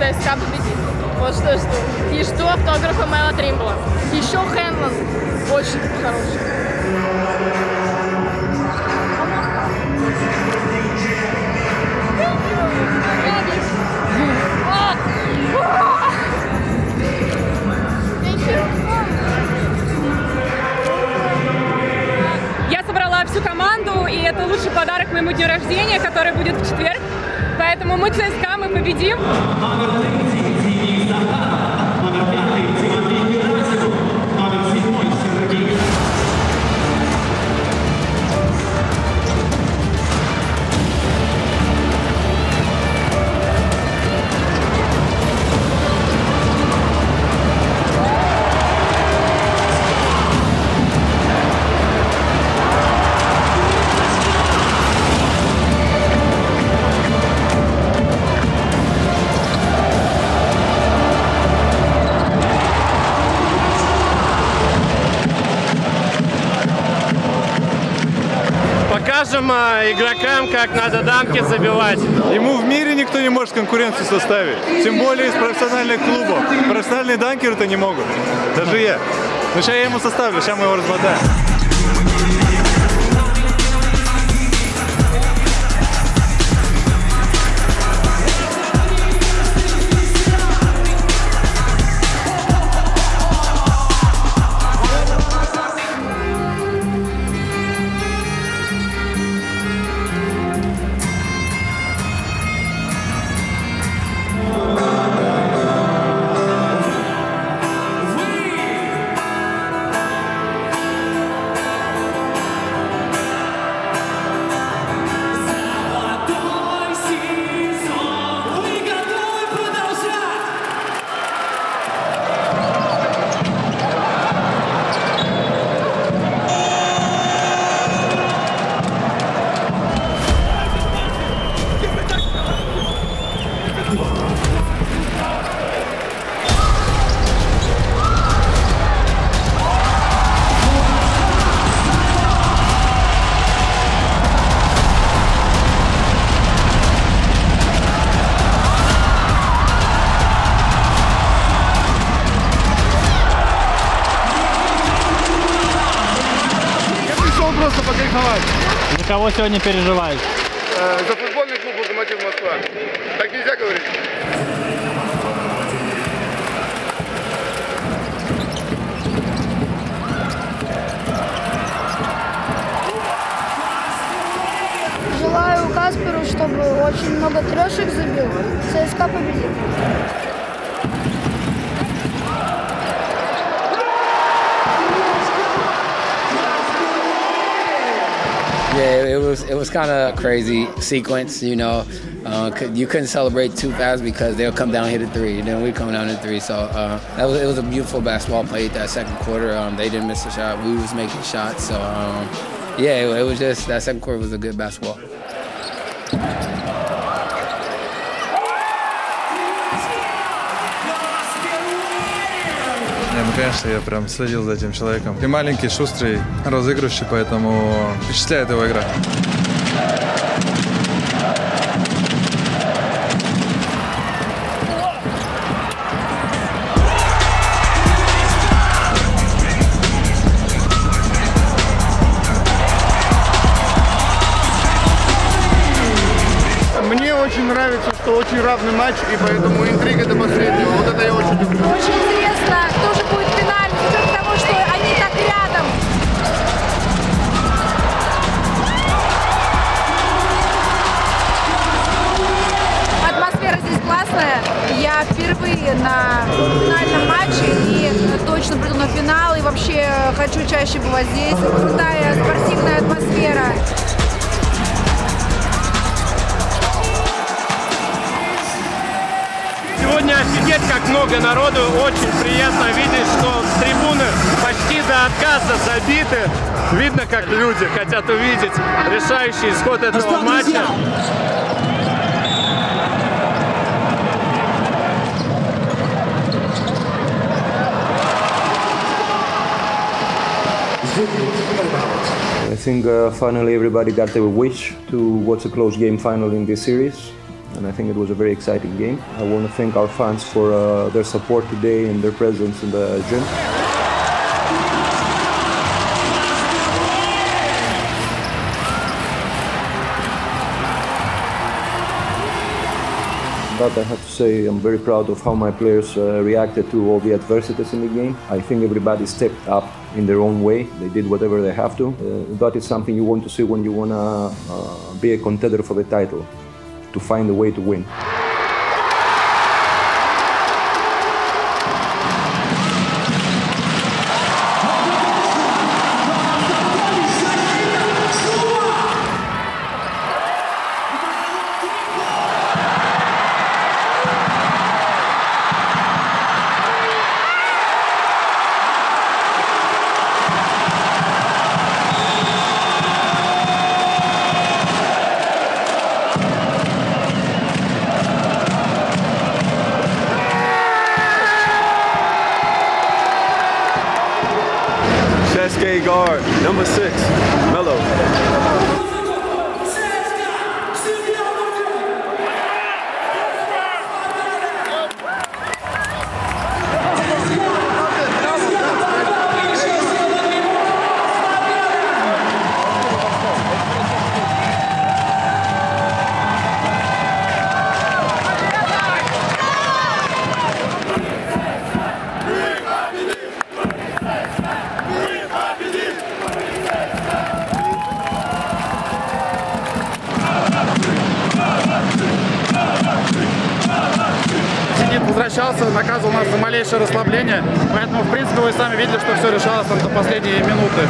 ЦСКА победит. Вот что жду. И жду автографа Мэла Тримбла. Еще Хэнлон очень хороший. Я собрала всю команду, и это лучший подарок моему дню рождения, который будет в четверг. Поэтому мы ЦСКА, победим. Покажем а, игрокам, как надо дамки забивать. Ему в мире никто не может конкуренцию составить. Тем более из профессиональных клубов. Профессиональные данкеры-то не могут. Даже я. Ну сейчас я ему составлю, сейчас мы его размотаем. Покайфовать. За кого сегодня переживаешь? Э, за футбольный клуб «Локомотив Москва». Так нельзя говорить. Желаю Касперу, чтобы очень много трешек забил. ЦСКА победит. Yeah, it was it was kind of a crazy sequence, you know. Uh, you couldn't celebrate too fast because they'll come down hit a three, then we come down hit three. So uh, that was it was a beautiful basketball play that second quarter. Um, they didn't miss a shot. We was making shots. So um, yeah, it, it was just that second quarter was a good basketball. Конечно, я прям следил за этим человеком. И маленький, шустрый, разыгрывающий, поэтому впечатляет его игра. Очень нравится, что очень равный матч, и поэтому интрига до последнего. Вот это я очень люблю. Очень интересно, кто же будет в финале, того, что они так рядом. Атмосфера здесь классная. Я впервые на финальном матче и точно приду на финал. И вообще хочу чаще бывать здесь. Крутая спортивная атмосфера. Как много народу. Очень приятно видеть, что трибуны почти до отказа забиты. Видно, как люди хотят увидеть решающий исход этого матча. I think uh, finally everybody got their wish to watch a close game final in this series. And I think it was a very exciting game. I want to thank our fans for uh, their support today and their presence in the gym. But I have to say, I'm very proud of how my players uh, reacted to all the adversities in the game. I think everybody stepped up in their own way. They did whatever they have to. Uh, that is something you want to see when you want to uh, be a contender for the title, to find a way to win. Guard Number six, Mellow. Зенит возвращался, наказывал нас за малейшее расслабление. Поэтому, в принципе, вы сами видели, что все решалось там до последние минуты.